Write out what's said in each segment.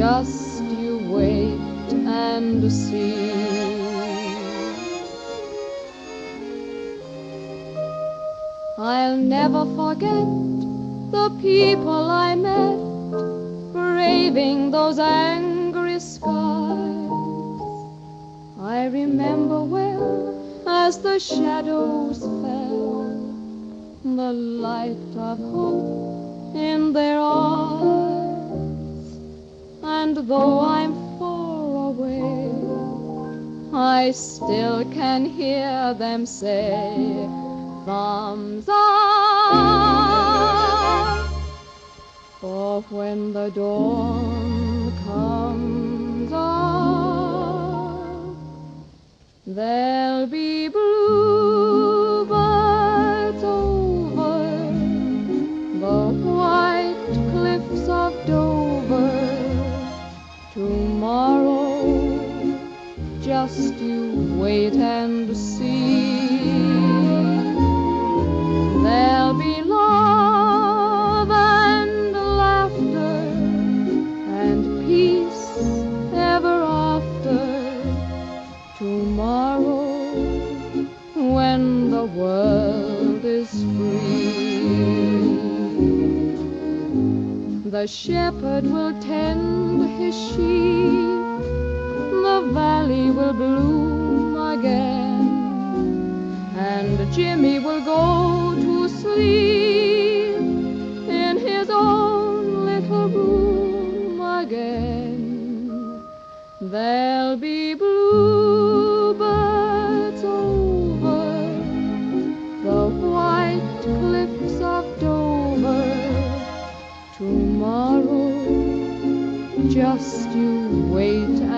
Just you wait and see. I'll never forget the people I met braving those angry skies. I remember well as the shadows fell, the light of hope in their eyes. Though I'm far away, I still can hear them say, thumbs up. For when the dawn comes just you wait and see. There'll be love and laughter and peace ever after. Tomorrow, when the world is free, the shepherd will tend his sheep, will bloom again and Jimmy will go to sleep in his own little room again. There'll be bluebirds over the white cliffs of Dover. Tomorrow, just you wait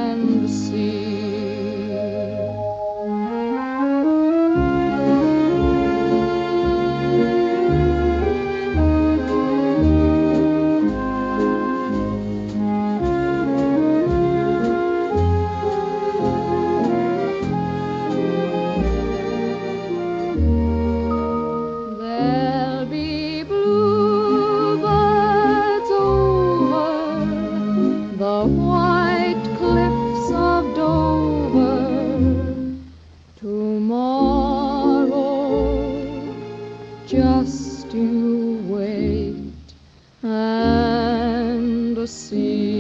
just you wait and see.